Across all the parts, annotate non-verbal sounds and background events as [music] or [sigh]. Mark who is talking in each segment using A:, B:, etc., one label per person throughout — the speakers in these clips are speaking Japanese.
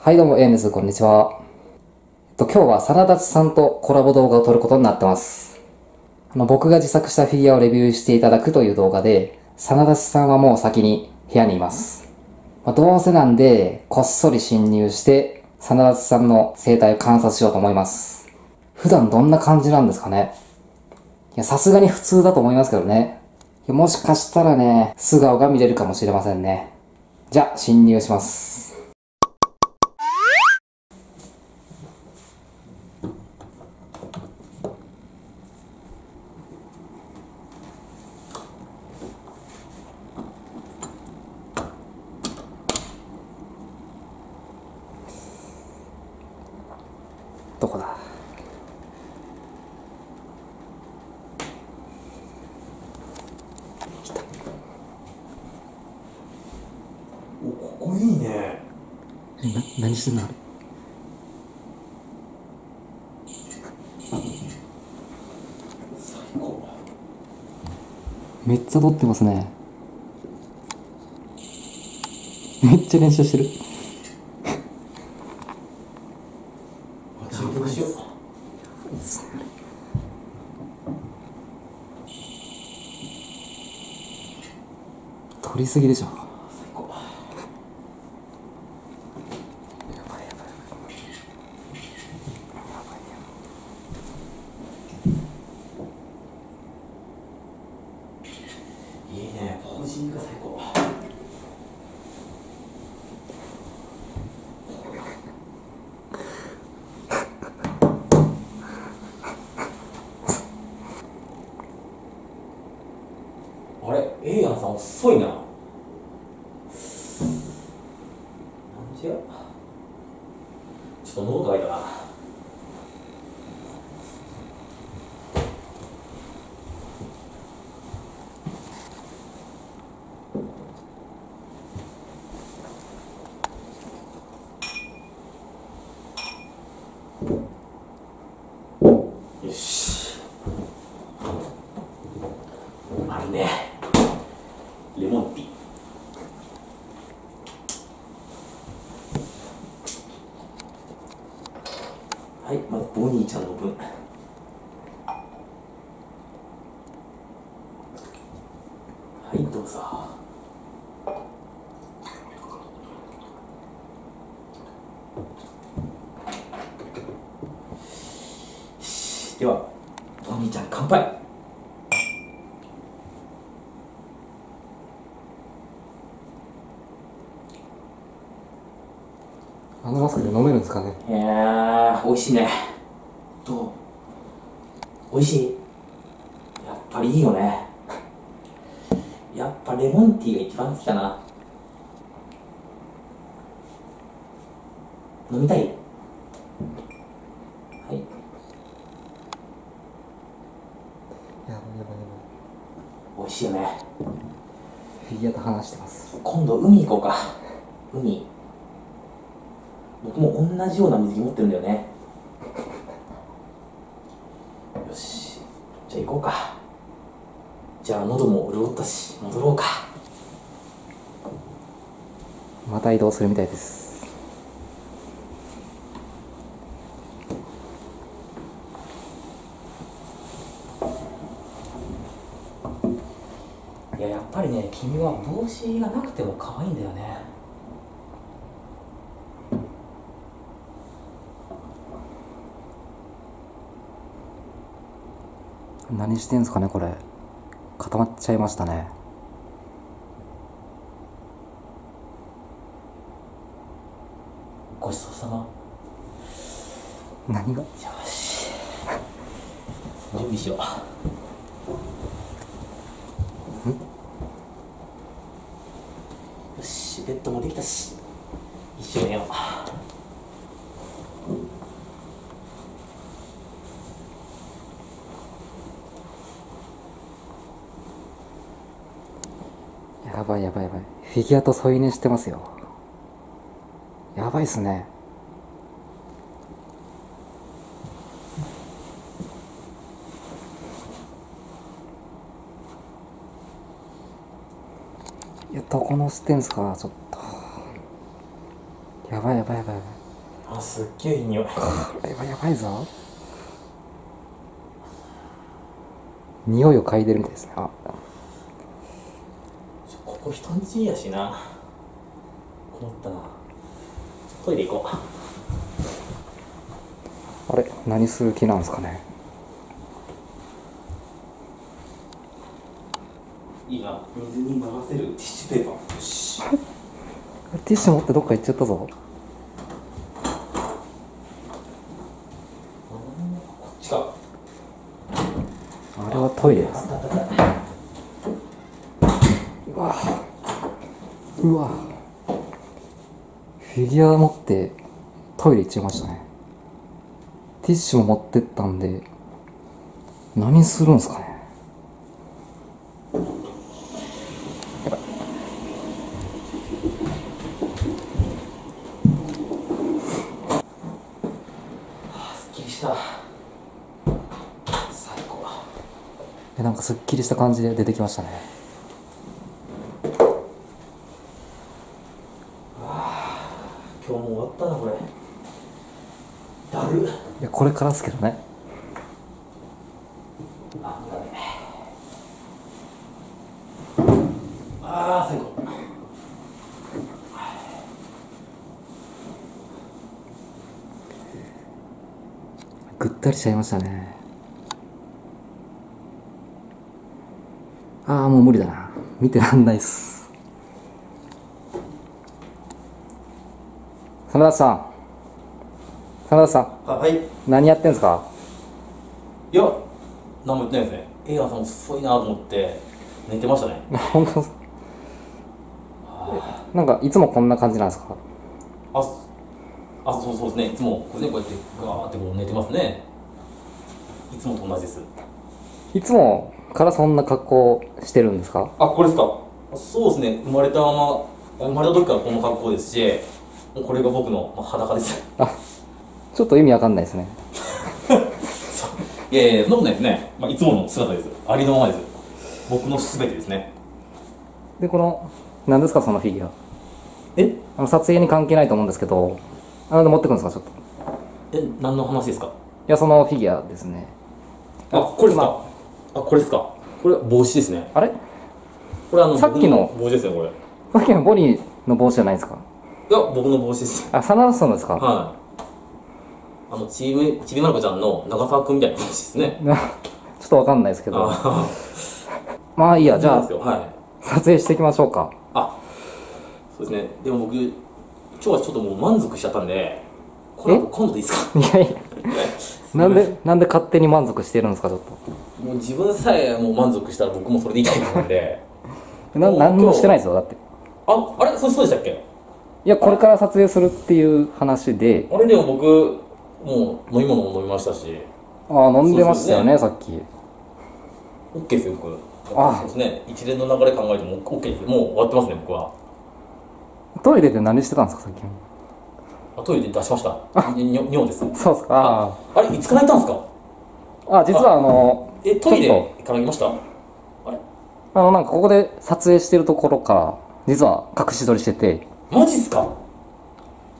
A: はい、どうも、エンです。こんにちは。えっと、今日は、サナダツさんとコラボ動画を撮ることになってます。あの、僕が自作したフィギュアをレビューしていただくという動画で、サナダツさんはもう先に部屋にいます。まあ、どうせなんで、こっそり侵入して、サナダツさんの生態を観察しようと思います。普段どんな感じなんですかね？いや、さすがに普通だと思いますけどね。もしかしたらね、素顔が見れるかもしれませんね。じゃあ、侵入します。どこだ
B: おここいいね
A: な、何してんの？あれめっちゃ撮ってますね。めっちゃ練習してる。撮りすぎでしょ。
B: いいねポージングが最高。あれエイヤンさん遅いな。なんじゃ？ちょっと喉乾いたな。よしあるねレモンティー。はいまずボニーちゃんの分。はいどうぞよしではボニーちゃん乾杯
A: あのマスクで飲めるんですかね？
B: いやー美味しいね。どう？美味しい？やっぱりいいよね。やっぱレモンティーが一番好きかな。飲みたい？はい。
A: やばいやばいや
B: 美味しいよね。
A: ばい。フィギュアと話してます。
B: 今度海行こうか。海僕も同じような水着持ってるんだよね。よし。じゃあ行こうか。じゃあ喉も潤ったし戻ろうか。
A: また移動するみたいです。
B: いややっぱりね君は帽子がなくても可愛いんだよね
A: 何してんすかね、これ。固まっちゃいましたね。
B: ごちそうさま。
A: 何が？
B: よし。準備しよう。よしベッドもできたし。一緒に寝よう
A: やばいやばいやばい。フィギュアと添い寝してますよ。やばいっすね。いや、どこの捨てんすか、ちょっと。ややばいやばいやばいや
B: あすっげえいい匂い
A: ばいやばいやばいぞ匂いを嗅いでるみたいですねあ
B: ここ人んちやしな。困ったな。トイレ行こ
A: あれ何する気なんですかね。
B: ういいな水に流せるティッシュペーパー。よし。[laughs]
A: ティッシュ持ってどっか行っちゃったぞ。
B: こっちか。
A: あれはトイレです。うわうわ。フィギュア持ってトイレ行っちゃいましたね。ティッシュも持ってったんで何するんですかね。やばい
B: たすっきりした。最高。
A: えなんかすっきりした感じで出てきましたね
B: 今日も終わったなこれだる
A: いやこれからですけどね。
B: ああー最高。
A: ぐったりしちゃいましたね。ああもう無理だな。見てらんないっす。真田さん真田さん。
B: あはい。い
A: 何やってんすか？
B: や何も言ってないですね。映画さん遅いなと思って寝てましたね。
A: 本当ですなんかいつもこんな感じなんですか？
B: あそあそうそうですね。いつもこう,、ね、こうやってガーってこう寝てますね。いつもと同じです。
A: いつもからそんな格好してるんですか？
B: あこれですか？そうですね。生まれたまま生まれた時からこの格好ですしこれが僕のまあ裸です。
A: あちょっと意味わかんないですね。
B: いやいやそんなことないですね、まあ、いつもの姿ですありのままです僕の全てですね。
A: でこの何ですかそのフィギュア？
B: え？
A: あの撮影に関係ないと思うんですけどあの持ってくるんですかちょっと？い
B: え何の話ですか？
A: やそのフィギュアですね。
B: あこれですか？
A: ま
B: あこれですか？これ帽子ですね。
A: あれ？
B: これあの
A: さっきの
B: 僕帽子ですよこれ。い
A: さっきのボニーの帽子じゃないですか？
B: や僕の帽子です。
A: あサナダスさんですか？
B: はいあのチームちびまる子ちゃんの長澤君みたいな帽子ですね。[laughs]
A: ちょっとわかんないですけど。
B: あ
A: まあいいやじゃあ
B: はい。
A: 撮影していきましょうか。
B: あそうですね。でも僕今日はちょっともう満足しちゃったんでこれ
A: え？
B: 今度でいいですか？[laughs]
A: いやいや。[laughs] なんでなんで勝手に満足してるんですかちょっ
B: もう自分さえもう満足したら僕もそれでいいタイプなんで。
A: とな何もしてないですよだって。
B: ああれ？そうそうでしたっけ？
A: いやこれから撮影するっていう話で。
B: あれでも僕もう飲み物も飲みましたし。
A: ああ飲んでましたよねさっき。
B: OK ですよ僕
A: あ
B: そうですね。一連の流れ考えても OK ですもう終わってますね僕は。
A: トイレで何してたんですかさっき。
B: あトイレで出しました。尿です。
A: そうですか。
B: あれいつから行ったんですか？
A: ああ実はあの
B: えトイレから行きました？あれ？
A: あのなんかここで撮影してるところから実は隠し撮りしてて。
B: マジっすか？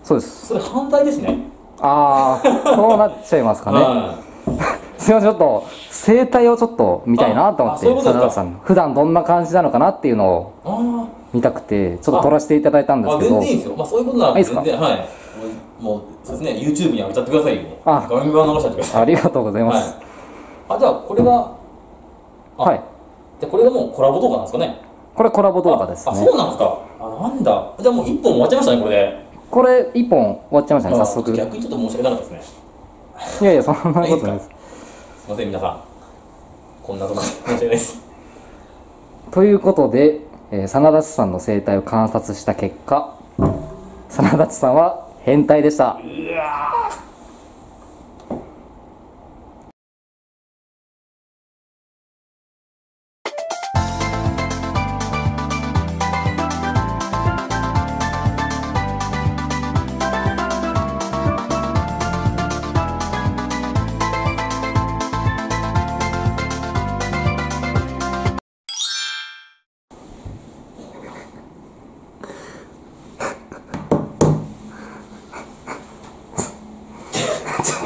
A: そうです。
B: それ反対ですね
A: ああそうなっちゃいますかね。
B: は [laughs]
A: すいませんちょっと生態をちょっと見たいなと思って真田さんの。普段どんな感じなのかなっていうのを
B: いあ
A: 見たくてちょっと撮らせていただいたんです
B: あ
A: けど。
B: 全然いいですよ。まあそういうことなら
A: あいいっすか？
B: 全然はい。もうそうですね。YouTube に上げちゃってくださいよ。
A: あ。
B: ガンガン流しちゃってください。
A: ありがとうございま
B: はい。
A: す
B: あじゃあこれがあ。
A: はい。
B: でこれがもうコラボ動画なんですかね？
A: これコラボ動画です
B: ああ
A: ね
B: そうなんですか。あなんだ。じゃあもう一本終わっちゃいましたねこれで
A: これ一本終わっちゃいましたね早
B: あ
A: 速。い
B: 逆にちょっと申し訳なかったですね。
A: やいやそんなことないです。
B: すいません皆さん。こんなとこ申し訳ないです。
A: ということで、えー、真田さんの生態を観察した結果真田さんは変態でした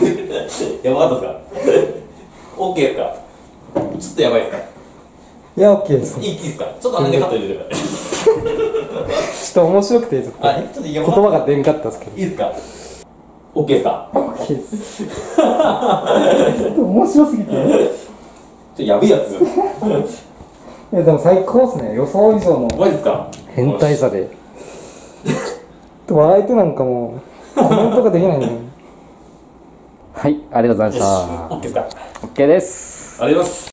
A: [laughs]
B: やばかったですか ?OK ですかちょっとやばいですか？
A: いや、OK です。
B: いいいいですか？ちょっとあれでカット入れてください。[laughs]
A: ちょっと面白くて、ちょっと、
B: あ、ちょっといい
A: 言葉が出んかったですけど。
B: いいですか ?OK ですか
A: ？OK です。ちょっと面白すぎて。い
B: ちょっとやべえやつ。
A: や、でも最高っすね。予想以上の
B: マジですか？
A: 変態さで。ちょっと笑い手なんかもう、コメントができないね。
C: はい、ありがとうございました。
B: OK ですか
C: OK です。
B: ありがとうございます。